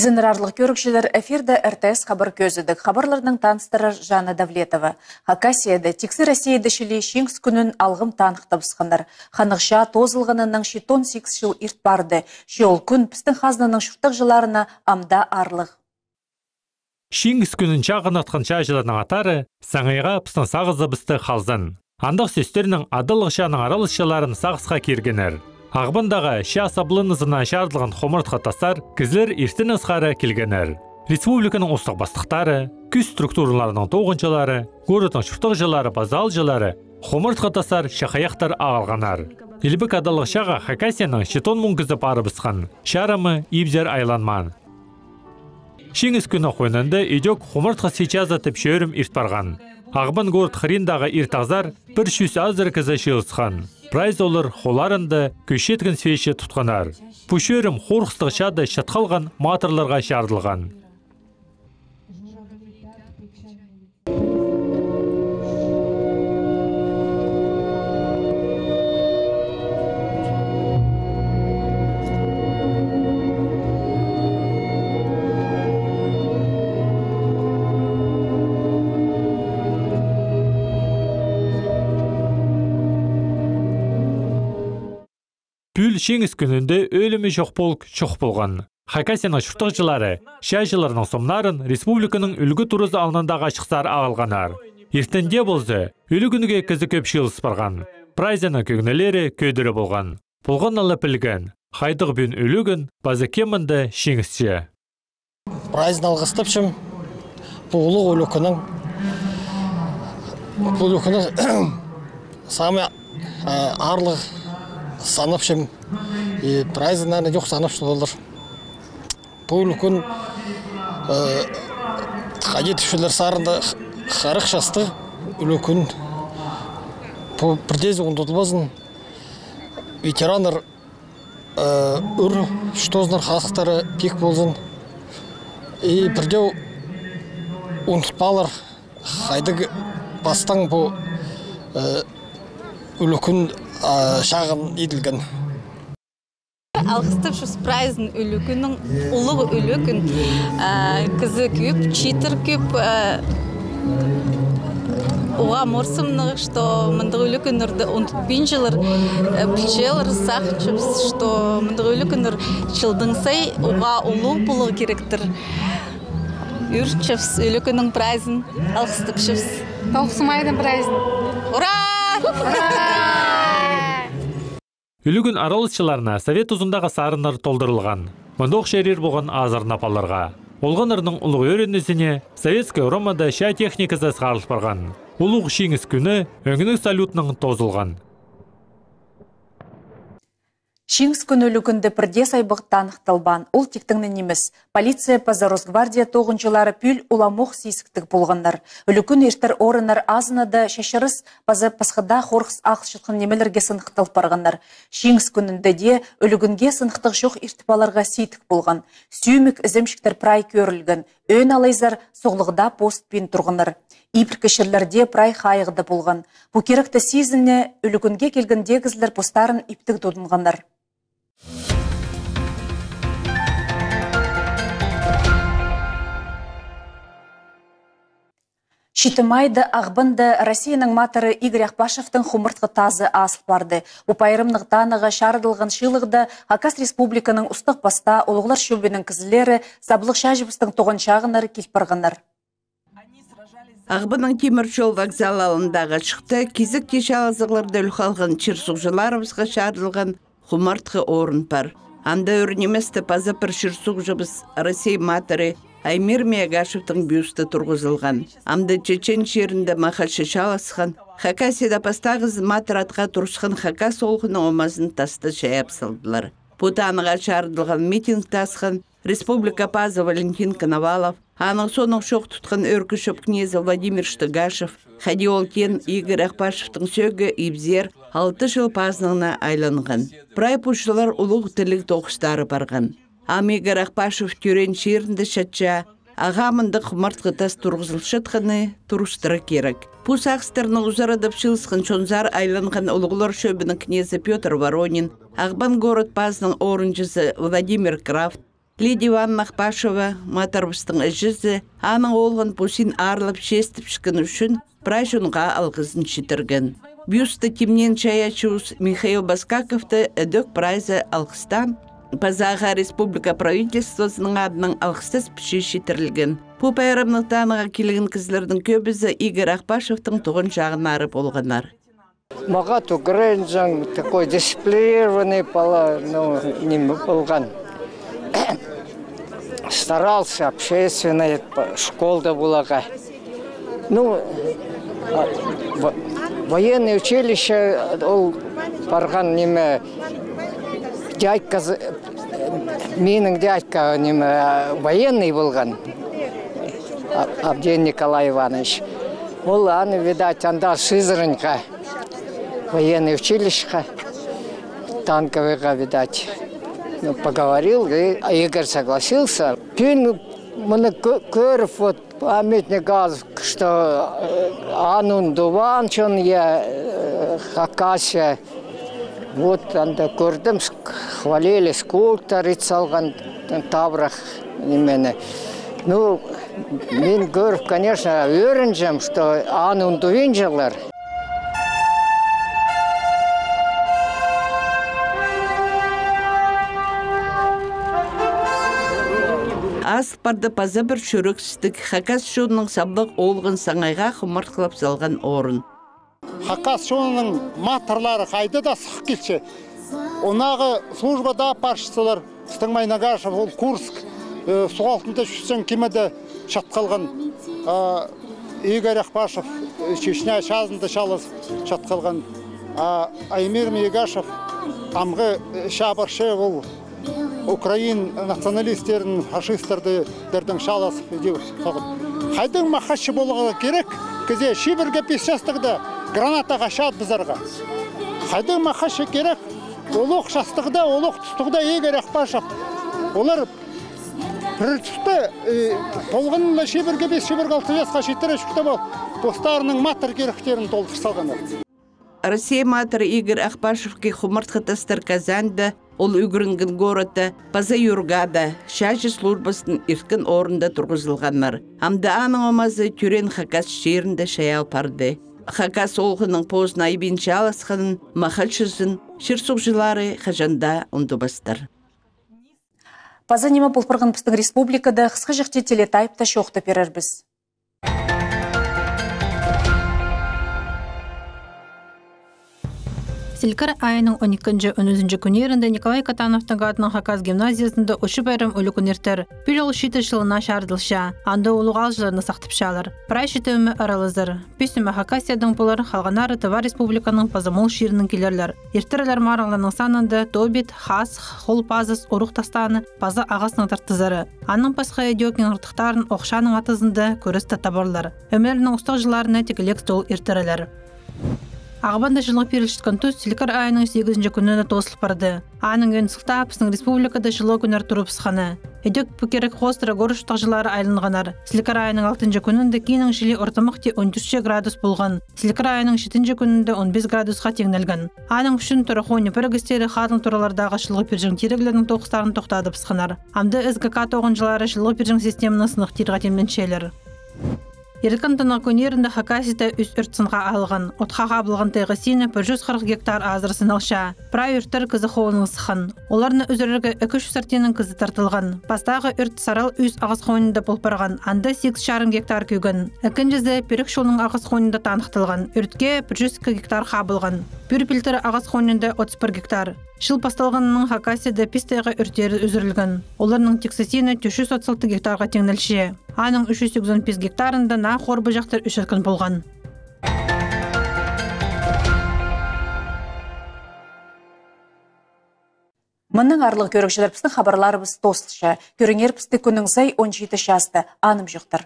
Изынырарлық көрікшілер эфирді РТС хабар көзідік. Хабарлардың таныстыры Жаны Давлетова. Хакасияды тексі Россияды шілі шеңс күнін алғым танық бысқандар. Ханықша тозылғынының шитон 8 жыл ирт барды. Шеол күн пістің хазының шұрттық жыларына амда арлық. Шеңс күнін чағын атқан чажыларының атары саңайға пыстың сағызы бісті қалзын. Андық сөстерінің адылықшаның аралысшыларын сағысқа кергенер. Ағбандағы ша саблынызына шардылған хомыртқа тастар кізлер ертін ысқары келгенер. Республиканың ұстық бастықтары, күз структураларының тоғыншылары, городың шұртық жылары, базал жылары, хомыртқа тастар шақаяқтар ағалғанар. Елбік адалық шаға Хакасияның шетон мұңгізі бары бысқан, шарымы ибзер айланман. Шеңіз күні қойнанды едек хомыртқа сейчас атып шөрім ирт барған. Ағбан город хриндағы иртазар бір шүс азыр кізі. Прайз олар холарынды көшетгін свече тұтқанар. Пүшерім хорқыстық шады шатқалған матырларға шардылған. Пүл шеңіз күнінде өлімі жоқ полк шоқ болған. Хакасияның шұртық жылары, шай жыларының сомнарын республиканың үлгі турызы алынындағы ашықсар ағылғанар. Ертенде болзы, өлі күніге кізі көп шилыс барған. Прайзяның көгнелері көдірі болған. Болған алы пілген, хайдық бен базы кемінді шеңісше. Прайзын алғыстыпшым, бұл ұлық өлі күнің, бұл өлі күнің самы арлық санапшым и празднаны жоқ санапшы болдыр. Бұл күн қажет үшілер сарында қарық шасты үлі күн бірдез ұндылбазын ветерандар үр штознар хасықтары пек болсын. И бірдеу ұнтылпалар қайды бастан бұл үлі күн шағын етілген алғыстып шус праздн үлүкүнүн улуг үлүкүн кызы көп читер көп уға морсымны что мындық үлүкүнүрдү унтутпинжилер билчелер сахчыбыз что мындық үлүкүнүр чылдыңсай уға улуг булу керектир үрчевс үлүкүнүн праздн алғыстыпшыбыз тоқсымайдын праздн ура! Ура! Үлігін аралысшыларына совет ұзындағы сарынар толдырылған. Мұндық шерер болған азыр напаларға. Олған ұрның ұлық өренесіне советская ромада ша техникасы сқарылып барған. Ұлық шеңіз күні өңінің салютның тозылған. Шиңс күнөлүгүндө бірде сайбық танықталбан. Ол тектіңнен немес. Полиция паза Росгвардия тоғынчылары пүл уламоқ сейсіктік болғандар. Үлікін ештір орынар азынады шешіріс паза пасқыда хорқс ақс шытқын немелерге сынықталып барғандар. Шиңс күнінде де үлігінге сынықтық жоқ иртипаларға сейтік болған. Сүймік ізімшіктер прай көрілген. Өн алайзар соғлығда постпен тұрғындар. Ипір кішірлерде прай хайығды болған. Бұ керекті сезіне үлігінге келгендегізлер постарын иптік додынғандар. Шитымайды ағбынды Россияның матыры Игорь Ақпашевтың хумыртқы тазы асыл барды. Ұпайрымнық таныға шарыдылған шилығды Хакас Республиканың ұстық баста олығылар шөбінің кізілері сабылық шажыбыстың тоғын шағынары келпірғыныр. Ағбының темір жол вокзал алындағы шықты кезік кеш алазығыларды үлхалған чырсуғжыларымызға шарылған хумыртқы орын бар. Анда өрнеместі пазы жыбыз Россия матыры Аймир Миягашевтың бюсті тұрғызылған. Амды чечен жерінде мақал шаласқан. Хакасида пастағыз матыратқа тұрысқан хакас олғының омазын тасты шаяп салдылар. Путаныға шардылған митинг тасқан Республика Паза Валентин Коновалов, аның соның шоқ тұтқан өркішіп кнезі Владимир Штыгашев, Хадиол Кен Игорь Ақпашевтың сөгі Ибзер алты жыл пазнығына айланған. Прай пұшылар ұлық тілік тоқыстары барған. Амигар Ақпашев түрен шерінді шатча, ағамынды құмартқы тас тұрғызылшытқыны тұрыстыры керек. Пус ақстырны ұзарадып шылысқын чонзар айланған ұлғылар шөбінің кнезі Петр Воронин, Ағбан город пазының орынжысы Владимир Крафт, Лидия Ивановна Ахпашева матарбыстың әжізі аның олғын пусин арылып шестіп шықын үшін прайжунға алғызын шитірген. Бюсты Тимнен Чаячус Михаил Баскаковты өдік прайзы алғыстан Пазаға республика правительствосының адының алғыстыз піші шетірілген. Бұл байрамнықтаныға келген кізлердің көбізі Игорь Ахпашевтың тұғын жағын ары болғанар. Магат Украинжан такой ну, не болған. Старался общественная школда булага. Ну, военное училище ол барған неме дядька менің дядька неме военный болған Абден Николай Иванович. Ол аны, видать, анда Сызраньға военное училище танковыйға, видать. Ну, поговорил, и Игорь согласился. Пин мұны көріп, вот, памятник газ, что анун дуванчон я хакася. Вот анда көрдім, хвалили скульптор салған таврах немене. Ну, мен көріп, конечно, өрінжем, что анун дувинжалар. Аспарды паза бір шөрексіздік хакас шуының саблық олғын саңайға құмырт қылып салған орын. Хакас шуының матырлары қайды да сық келші. Онағы службада паршысылар Стыңмай Нагашев, ол Курск, су алтында жүзсен кемеді шатқалған Игорь Ахпашев, Чечня шазында шалыс шатқалған Аймир Мегашев, амғы шабаршы ол Украин националистерін, фашистерді дердің шалас деп соғып. Қайдың мақашы болуға керек, кізе шибірге песчастығды гранатаға шат бізарға. Қайдың мақашы керек, олық шастығда, олық тұстығда егер ақпашып. Олар прилчықты болғынында шибірге бес шибірге алты жасқа шеттірі шүкті бол. Достарының матыр керектерін толтыр. Россия матыры Игорь Ахпашевке хумыртқы Казанды, ол үгірінген города Паза Юргада, шажы службасын ирткен орында тұрғызылғанлар. Амда аның омазы түрен хакас шерінде шаял парды. Хакас олғының позна айбин жаласқанын, махалшызын, шырсуқ жылары хажанда ұндыбастар. Паза бұлпырғын біздің республикада қысқы жықте телетайпта шоқты перербіз. Силкар айының 12-нче 13-нче күнерінде Николай Катановтың атының Хакас гимназиясында ұшы байрам өлі күнертер. Бүл ол шиті шылына шардылша, анда олуғал жыларны сақтыпшалар. Прай шиті өмі аралызыр. Песіме Хакасиядің бұлар халғанары Тыва Республиканың пазамол ширінің келерлер. Ертірілер мараланың санында Тобит, Хас, Холпазыс, Орух Тастаны, Паза ағасының тартызары. Аның пасқа едеокен ұртықтарын оқшаның атызында көрісті табарлар. Өмерінің ұстақ жыларына текілек стол ертірілер. Ағбанда жылғы перілшіткен тұз Силкар айының 8-ші күніне тосылып барды. Аның өнсіқта апысының республикада жылы күнер тұрып сықаны. Эдек пүкерек хостыра горыштық жылары айлынғанар. Силкар айының 6-ші күнінде кейінің жылы ортамықте 13 градус болған. Силкар айының 7-ші күнінде 15 градусқа теңнелген. Аның үшін тұрақойны пірігістері хатын туралардағы жылғы пержің терегілердің тоқыстарын тоқтадып сықанар. Амды СГК тоғын жылары жылғы пержің сынық тирға темленшелер. Еркін тынық көнерінде Хакасита үс үртсінға алған. Отқа қабылған тайғы сені 140 гектар азыр сыналша. Прай үрттер кізі хоуының сықын. Оларны үзіріргі 200 сартенің кізі тартылған. Бастағы үрт сарал үс ағыз қойнында болпарған. Анда 8 шарым гектар күйген. Әкінжізі перек шолының ағыз қойнында танықтылған. Үртке 102 гектар қабылған. Бүр пілтірі ағыз қойнында 31 гектар. Жыл басталғанының Хакасияда пистайға үртері үзірілген. Оларның тексесені 336 гектарға 385 гектарында на хорбы жақтар үшіркін болған. Мұның арлық көрікшілер біздің хабарларыбыз тостыша. Көріңер бізді күнің сай 17 жасты. Аным жүқтір.